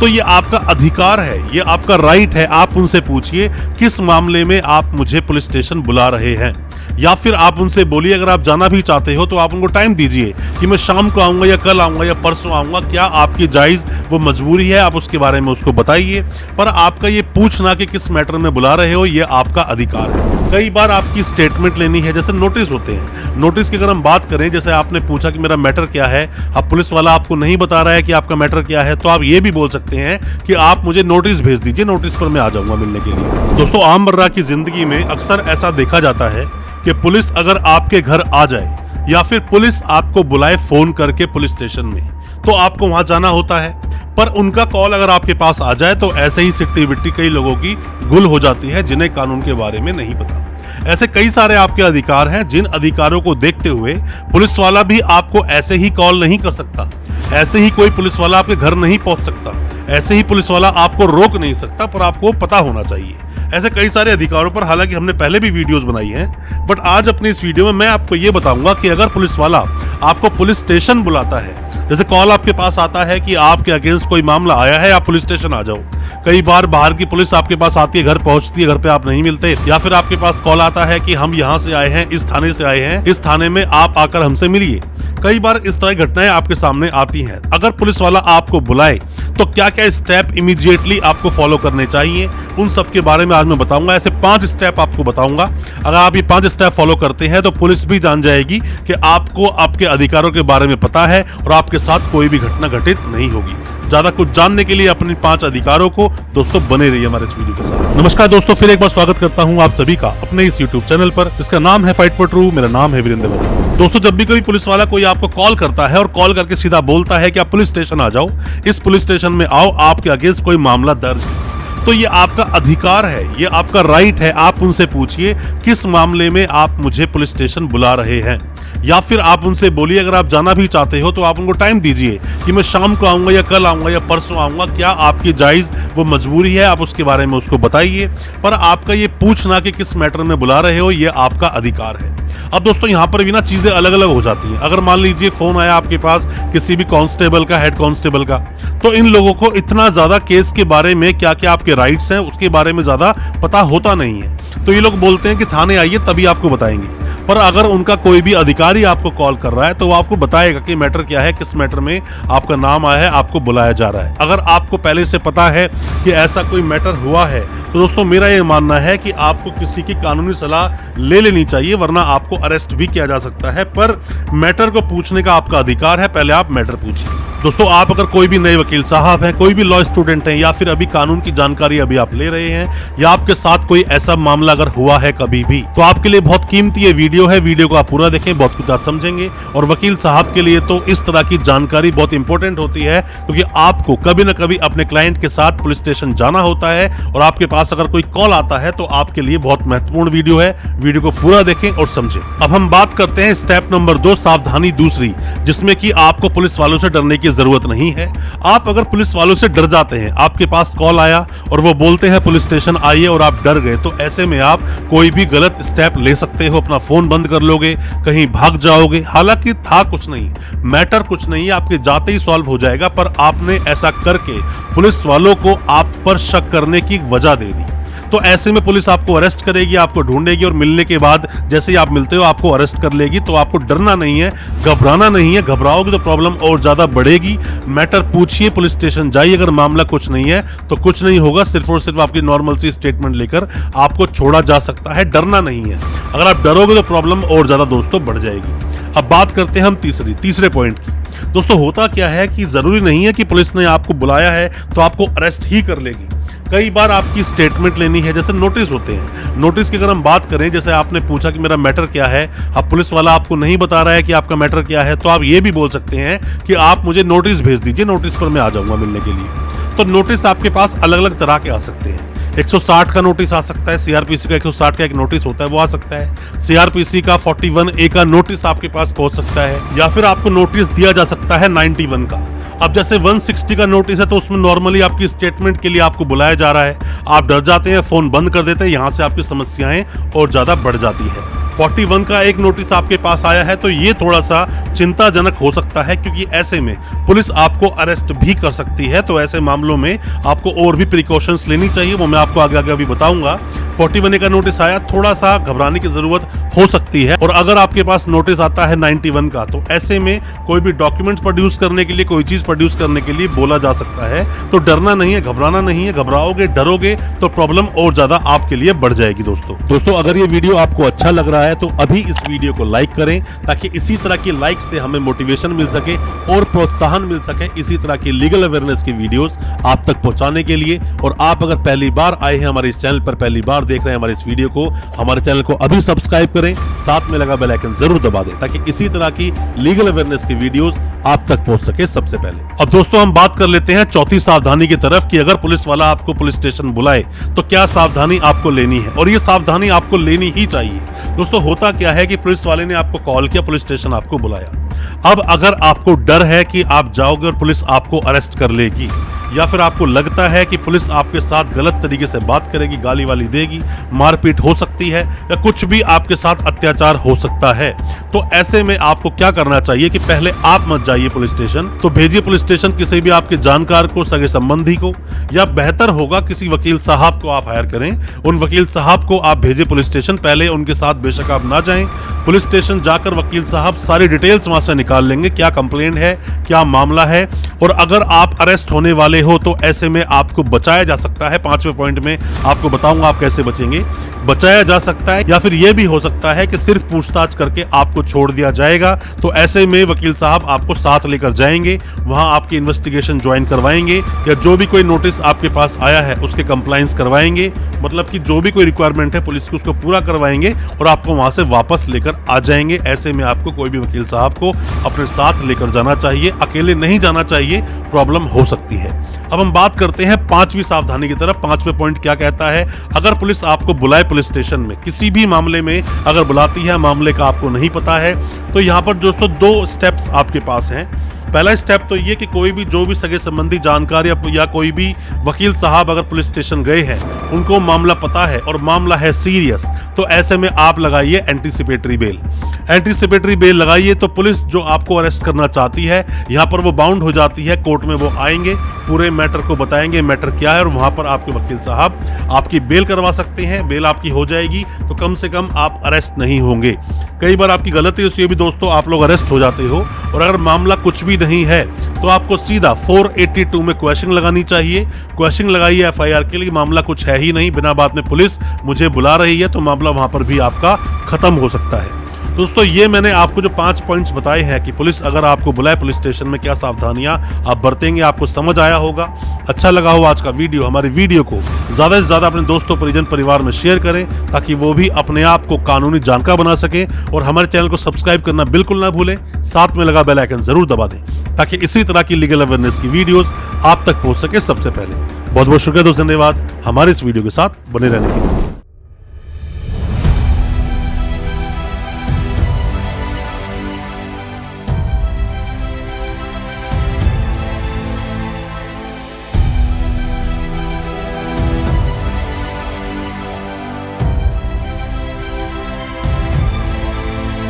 तो ये आपका अधिकार है, ये आपका राइट है, आप उनसे पूछिए किस मामले में आप मुझे पुलिस स्टेशन बुला रहे हैं। या फिर आप उनसे बोलिए, अगर आप जाना भी चाहते हो तो आप उनको टाइम दीजिए कि मैं शाम को आऊँगा या कल आऊँगा या परसों आऊँगा, क्या आपकी जायज़ वो मजबूरी है, आप उसके बारे में उसको बताइए। पर आपका ये पूछना कि किस मैटर में बुला रहे हो, ये आपका अधिकार है। कई बार आपकी स्टेटमेंट लेनी है, जैसे नोटिस होते हैं। नोटिस की अगर हम बात करें, जैसे आपने पूछा कि मेरा मैटर क्या है, अब पुलिस वाला आपको नहीं बता रहा है कि आपका मैटर क्या है तो आप ये भी बोल सकते हैं कि आप मुझे नोटिस भेज दीजिए नोटिस पर मैं आ जाऊँगा मिलने के लिए। दोस्तों, आम बर्रा की ज़िंदगी में अक्सर ऐसा देखा जाता है कि पुलिस अगर आपके घर आ जाए, या फिर पुलिस आपको बुलाए फ़ोन करके पुलिस स्टेशन में तो आपको वहाँ जाना होता है। पर उनका कॉल अगर आपके पास आ जाए तो ऐसे ही सिट्टी बिट्टी कई लोगों की गुल हो जाती है, जिन्हें कानून के बारे में नहीं पता। ऐसे कई सारे आपके अधिकार हैं जिन अधिकारों को देखते हुए पुलिस वाला भी आपको ऐसे ही कॉल नहीं कर सकता। ऐसे ही कोई पुलिस वाला आपके घर नहीं पहुँच सकता। ऐसे ही पुलिस वाला आपको रोक नहीं सकता, पर आपको पता होना चाहिए। ऐसे कई सारे अधिकारों पर हालाँकि हमने पहले भी वीडियोस बनाई हैं, बट आज अपनी इस वीडियो में मैं आपको ये बताऊँगा कि अगर पुलिस वाला आपको पुलिस स्टेशन बुलाता है जैसे कॉल आपके पास आता है कि आपके अगेंस्ट कोई मामला आया है, आप पुलिस स्टेशन आ जाओ। कई बार बाहर की पुलिस आपके पास आती है, घर पहुँचती है, घर पे आप नहीं मिलते। या फिर आपके पास कॉल आता है कि हम यहाँ से आए हैं, इस थाने से आए हैं, इस थाने में आप आकर हमसे मिलिए। कई बार इस तरह की घटनाएँ आपके सामने आती हैं। अगर पुलिस वाला आपको बुलाए तो क्या क्या स्टेप इमीडिएटली आपको फॉलो करने चाहिए? उन सब के बारे में आज मैं बताऊँगा। ऐसे पाँच स्टेप आपको बताऊँगा। अगर आप ये पाँच स्टेप फॉलो करते हैं तो पुलिस भी जान जाएगी कि आपको आपके अधिकारों के बारे में पता है और आपके साथ कोई भी घटना घटित नहीं होगी। ज़्यादा कुछ जानने के लिए अपने पाँच अधिकारों को दोस्तों बने रहिए हमारे इस वीडियो के साथ। नमस्कार दोस्तों, फिर एक बार स्वागत करता हूँ आप सभी का अपने इस यूट्यूब चैनल पर, जिसका नाम है फाइट फॉर ट्रू मेरा नाम है वीरेंद्र दोस्तों, जब भी कोई पुलिस वाला कोई आपको कॉल करता है और कॉल करके सीधा बोलता है कि आप पुलिस स्टेशन आ जाओ, इस पुलिस स्टेशन में आओ, आपके अगेंस्ट कोई मामला दर्ज तो ये आपका अधिकार है, ये आपका राइट है, आप उनसे पूछिए, किस मामले में आप मुझे पुलिस स्टेशन बुला रहे हैं। या फिर आप उनसे बोलिए, अगर आप जाना भी चाहते हो तो आप उनको टाइम दीजिए कि मैं शाम को आऊँगा या कल आऊँगा या परसों आऊँगा, क्या आपकी जायज़ वो मजबूरी है, आप उसके बारे में उसको बताइए। पर आपका ये पूछना कि किस मैटर में बुला रहे हो, ये आपका अधिकार है। अब दोस्तों, यहाँ पर भी ना चीज़ें अलग अलग हो जाती हैं। अगर मान लीजिए फ़ोन आया आपके पास किसी भी कांस्टेबल का हेड कांस्टेबल का तो इन लोगों को इतना ज़्यादा केस के बारे में क्या क्या आपके राइट्स हैं, उसके बारे में ज़्यादा पता होता नहीं है। तो ये लोग बोलते हैं कि थाने आइए, तभी आपको बताएँगे। पर अगर उनका कोई भी अधिकारी आपको कॉल कर रहा है तो वो आपको बताएगा कि मैटर क्या है, किस मैटर में आपका नाम आया है, आपको बुलाया जा रहा है। अगर आपको पहले से पता है कि ऐसा कोई मैटर हुआ है तो दोस्तों मेरा ये मानना है कि आपको किसी की कानूनी सलाह ले लेनी चाहिए, वरना आपको अरेस्ट भी किया जा सकता है। पर मैटर को पूछने का आपका अधिकार है, पहले आप मैटर पूछिए। दोस्तों, आप अगर कोई भी नए वकील साहब हैं, कोई भी लॉ स्टूडेंट हैं, या फिर अभी कानून की जानकारी अभी आप ले रहे हैं, या आपके साथ कोई ऐसा मामला अगर हुआ है कभी भी तो आपके लिए बहुत कीमती ये वीडियो है। वीडियो को आप पूरा देखें, बहुत कुछ आप समझेंगे। और वकील साहब के लिए तो इस तरह की जानकारी बहुत इंपॉर्टेंट होती है, क्योंकि आपको कभी ना कभी अपने क्लाइंट के साथ पुलिस स्टेशन जाना होता है, और आपके पास अगर कोई कॉल आता है तो आपके लिए बहुत महत्वपूर्ण वीडियो है। वीडियो को पूरा देखें और समझें। अब हम बात करते हैं स्टेप नंबर दो, सावधानी दूसरी, जिसमें कि आपको पुलिस वालों से डरने की की ज़रूरत नहीं है। आप अगर पुलिस वालों से डर जाते हैं, आपके पास कॉल आया और वो बोलते हैं, पुलिस स्टेशन आइए और आप डर गए तो ऐसे में आप कोई भी गलत स्टेप ले सकते हो, अपना फ़ोन बंद कर लोगे, कहीं भाग जाओगे। हालाँकि था कुछ नहीं, मैटर कुछ नहीं, आपके जाते ही सॉल्व हो जाएगा, पर आपने ऐसा करके पुलिस वालों को आप पर शक करने की वजह दे दी। तो ऐसे में पुलिस आपको अरेस्ट करेगी, आपको ढूंढेगी और मिलने के बाद जैसे ही आप मिलते हो, आपको अरेस्ट कर लेगी। तो आपको डरना नहीं है, घबराना नहीं है। घबराओगे तो प्रॉब्लम और ज़्यादा बढ़ेगी। मैटर पूछिए, पुलिस स्टेशन जाइए। अगर मामला कुछ नहीं है तो कुछ नहीं होगा। सिर्फ़ और सिर्फ़ आपकी नॉर्मल सी स्टेटमेंट लेकर आपको छोड़ा जा सकता है। डरना नहीं है। अगर आप डरोगे तो प्रॉब्लम और ज़्यादा दोस्तों बढ़ जाएगी। अब बात करते हैं हम तीसरी, तीसरे पॉइंट की। दोस्तों, होता क्या है कि ज़रूरी नहीं है कि पुलिस ने आपको बुलाया है तो आपको अरेस्ट ही कर लेगी। कई बार आपकी स्टेटमेंट लेनी है, जैसे नोटिस होते हैं। नोटिस की अगर हम बात करें, जैसे आपने पूछा कि मेरा मैटर क्या है, अब पुलिस वाला आपको नहीं बता रहा है कि आपका मैटर क्या है तो आप ये भी बोल सकते हैं कि आप मुझे नोटिस भेज दीजिए नोटिस पर मैं आ जाऊँगा मिलने के लिए। तो नोटिस आपके पास अलग अलग तरह के आ सकते हैं। 160 का नोटिस आ सकता है सीआरपीसी का 160 का एक नोटिस होता है, वो आ सकता है। सीआरपीसी का 41 ए का नोटिस आपके पास पहुँच सकता है, या फिर आपको नोटिस दिया जा सकता है 91 का। अब जैसे 160 का नोटिस है तो उसमें नॉर्मली आपकी स्टेटमेंट के लिए आपको बुलाया जा रहा है। आप डर जाते हैं फ़ोन बंद कर देते हैं, यहाँ से आपकी समस्याएँ और ज़्यादा बढ़ जाती है। 41 का एक नोटिस आपके पास आया है तो ये थोड़ा सा चिंताजनक हो सकता है, क्योंकि ऐसे में पुलिस आपको अरेस्ट भी कर सकती है तो ऐसे मामलों में आपको और भी प्रिकॉशंस लेनी चाहिए, वो मैं आपको आगे आगे अभी बताऊँगा। 41 का नोटिस आया थोड़ा सा घबराने की ज़रूरत हो सकती है। और अगर आपके पास नोटिस आता है 91 का तो ऐसे में कोई भी डॉक्यूमेंट प्रोड्यूस करने के लिए, कोई चीज़ प्रोड्यूस करने के लिए बोला जा सकता है। तो डरना नहीं है, घबराना नहीं है, घबराओगे, डरोगे तो प्रॉब्लम और ज़्यादा आपके लिए बढ़ जाएगी दोस्तों। दोस्तों, अगर ये वीडियो आपको अच्छा लग रहा है तो अभी इस वीडियो को लाइक करें, ताकि इसी तरह की लाइक से हमें मोटिवेशन मिल सके और प्रोत्साहन मिल सके इसी तरह की लीगल अवेयरनेस की वीडियोस आप तक पहुँचाने के लिए। और आप अगर पहली बार आए हैं हमारे इस चैनल पर, पहली बार देख रहे हैं हमारे इस वीडियो को, हमारे चैनल को अभी सब्सक्राइब करें। साथ में लगा बेल आइकन ज़रूर दबा दें, ताकि इसी तरह की लीगल अवेयरनेस की वीडियोस आप तक पहुँच सके सबसे पहले। अब दोस्तों, हम बात कर लेते हैं चौथी सावधानी की तरफ़ कि अगर पुलिस वाला आपको पुलिस स्टेशन बुलाए तो क्या सावधानी आपको लेनी है? और ये सावधानी आपको लेनी ही चाहिए। दोस्तों, होता क्या है कि पुलिस वाले ने आपको कॉल किया, पुलिस स्टेशन आपको बुलाया। अब अगर आपको डर है कि आप जाओगे और पुलिस आपको अरेस्ट कर लेगी या फिर आपको लगता है कि पुलिस आपके साथ गलत तरीके से बात करेगी, गाली वाली देगी, मारपीट हो सकती है या कुछ भी आपके साथ अत्याचार हो सकता है। तो ऐसे में आपको क्या करना चाहिए कि पहले आप मत जाइए पुलिस स्टेशन तो भेजिए पुलिस स्टेशन किसी भी आपके जानकार को, सगे संबंधी को, या बेहतर होगा किसी वकील साहब को आप हायर करें। उन वकील साहब को आप भेजिए पुलिस स्टेशन, पहले उनके साथ बेशक आप ना जाएँ। पुलिस स्टेशन जाकर वकील साहब सारी डिटेल्स वहाँ से निकाल लेंगे, क्या कंप्लेंट है, क्या मामला है, और अगर आप अरेस्ट होने वाले हो तो ऐसे में आपको बचाया जा सकता है। पाँचवें पॉइंट में आपको बताऊँगा आप कैसे बचेंगे। बचाया जा सकता है, या फिर यह भी हो सकता है कि सिर्फ़ पूछताछ करके आपको छोड़ दिया जाएगा तो ऐसे में वकील साहब आपको साथ लेकर जाएँगे, वहाँ आपकी इन्वेस्टिगेशन ज्वाइन करवाएँगे, या जो भी कोई नोटिस आपके पास आया है, उसके कंप्लाइंस करवाएँगे मतलब कि जो भी कोई रिक्वायरमेंट है पुलिस की उसको पूरा करवाएँगे और आपको वहाँ से वापस लेकर आ जाएँगे। ऐसे में आपको कोई भी वकील साहब को अपने साथ लेकर जाना चाहिए। अकेले नहीं जाना चाहिए प्रॉब्लम हो सकती है। अब हम बात करते हैं पांचवी सावधानी की तरफ़। पांचवे पॉइंट क्या कहता है? अगर पुलिस आपको बुलाए पुलिस स्टेशन में, किसी भी मामले में अगर बुलाती है, मामले का आपको नहीं पता है तो यहाँ पर दोस्तों दो स्टेप्स आपके पास हैं। पहला स्टेप तो ये कि कोई भी, जो भी सगे संबंधी जानकारी या कोई भी वकील साहब अगर पुलिस स्टेशन गए हैं, उनको मामला पता है और मामला है सीरियस तो ऐसे में आप लगाइए एंटीसिपेटरी बेल एंटीसिपेटरी बेल लगाइए तो पुलिस जो आपको अरेस्ट करना चाहती है, यहाँ पर वो बाउंड हो जाती है कोर्ट में वो आएँगे, पूरे मैटर को बताएँगे मैटर क्या है और वहाँ पर आपके वकील साहब आपकी बेल करवा सकते हैं बेल आपकी हो जाएगी तो कम से कम आप अरेस्ट नहीं होंगे। कई बार आपकी गलती से भी दोस्तों आप लोग अरेस्ट हो जाते हो, और अगर मामला कुछ भी नहीं है। तो आपको सीधा 482 में क्वेश्चन लगानी चाहिए। क्वेश्चन लगाइए एफआईआर के लिए, मामला कुछ है ही नहीं। बिना बात में पुलिस मुझे बुला रही है तो मामला वहाँ पर भी आपका खत्म हो सकता है। दोस्तों, ये मैंने आपको जो पाँच पॉइंट्स बताए हैं कि पुलिस, अगर आपको बुलाए पुलिस स्टेशन में क्या सावधानियाँ, आप बरतेंगे, आपको समझ आया होगा। अच्छा लगा हो आज का वीडियो, हमारी वीडियो को ज़्यादा से ज़्यादा अपने दोस्तों, परिजन परिवार में शेयर करें, ताकि वो भी अपने आप को कानूनी जानकार बना सके और हमारे चैनल को सब्सक्राइब करना बिल्कुल ना भूलें। साथ में लगा बेलाइकन ज़रूर दबा दें, ताकि इसी तरह की लीगल अवेयरनेस की वीडियो आप तक पहुँच सके सबसे पहले। बहुत बहुत शुक्रिया दोस्त, धन्यवाद। हमारे इस वीडियो के साथ बने रहने के लिए।